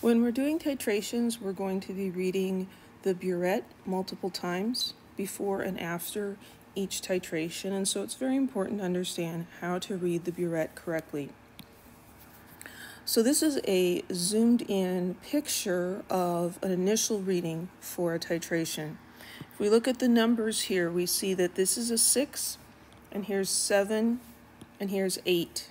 When we're doing titrations, we're going to be reading the burette multiple times before and after each titration, and so it's very important to understand how to read the burette correctly. So this is a zoomed in picture of an initial reading for a titration. If we look at the numbers here, we see that this is a 6, and here's 7, and here's 8.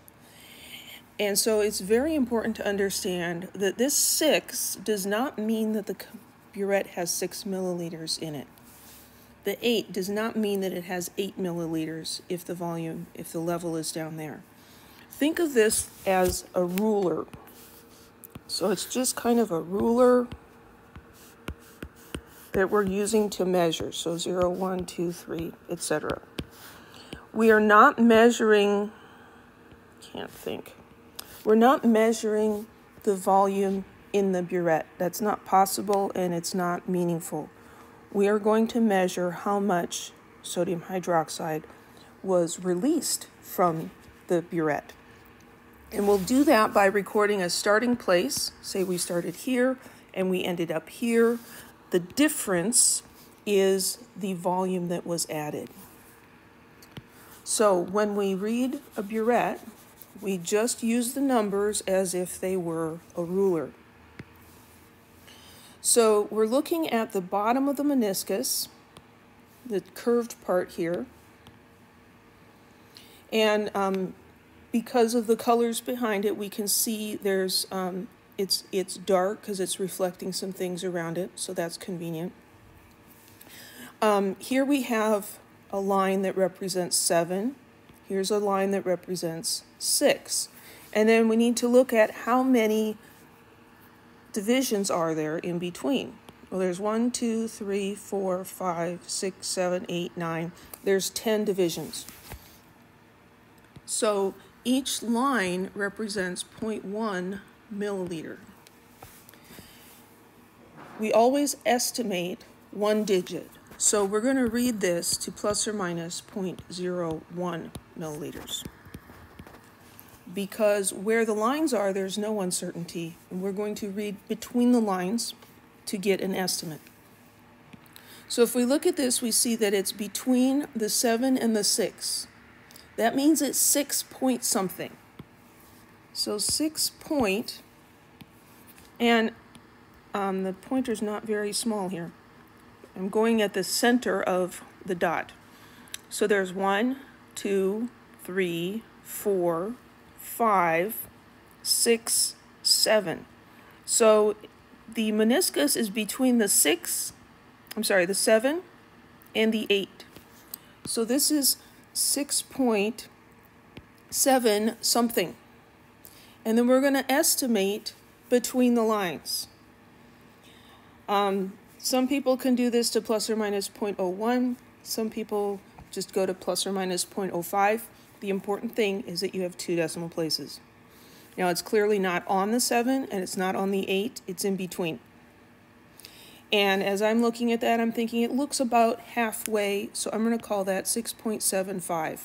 And so it's very important to understand that this 6 does not mean that the burette has 6 milliliters in it. The 8 does not mean that it has 8 milliliters if the volume, if the level is down there. Think of this as a ruler. So it's just kind of a ruler that we're using to measure. So 0, 1, 2, 3, etc. We are not measuring, can't think, we're not measuring the volume in the burette. That's not possible and it's not meaningful. We are going to measure how much sodium hydroxide was released from the burette. And we'll do that by recording a starting place. Say we started here and we ended up here. The difference is the volume that was added. So when we read a burette, we just use the numbers as if they were a ruler. So we're looking at the bottom of the meniscus, the curved part here. And um, because of the colors behind it, we can see there's um, it's it's dark because it's reflecting some things around it, so that's convenient. Um, here we have a line that represents seven. Here's a line that represents six. And then we need to look at how many divisions are there in between. Well, there's one, two, three, four, five, six, seven, eight, nine. There's 10 divisions. So each line represents 0.1 milliliter. We always estimate one digit. So we're going to read this to plus or minus 0.01 milliliters. Because where the lines are, there's no uncertainty. And we're going to read between the lines to get an estimate. So if we look at this, we see that it's between the 7 and the 6. That means it's 6 point something. So 6 point, and um, the pointer's not very small here. I'm going at the center of the dot. So there's one, two, three, four, five, six, seven. So the meniscus is between the six, I'm sorry, the seven and the eight. So this is 6.7 something. And then we're going to estimate between the lines. Um, some people can do this to plus or minus 0.01. Some people just go to plus or minus 0.05. The important thing is that you have two decimal places. Now it's clearly not on the 7 and it's not on the 8, it's in between. And as I'm looking at that, I'm thinking it looks about halfway, so I'm going to call that 6.75.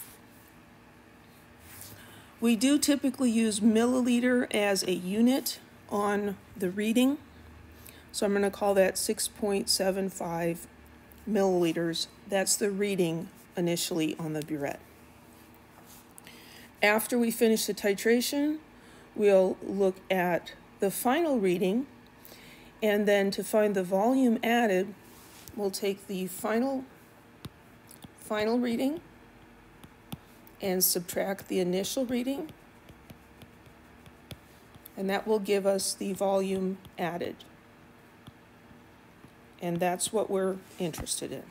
We do typically use milliliter as a unit on the reading. So I'm going to call that 6.75 milliliters. That's the reading initially on the burette. After we finish the titration, we'll look at the final reading, and then to find the volume added, we'll take the final, final reading and subtract the initial reading, and that will give us the volume added. And that's what we're interested in.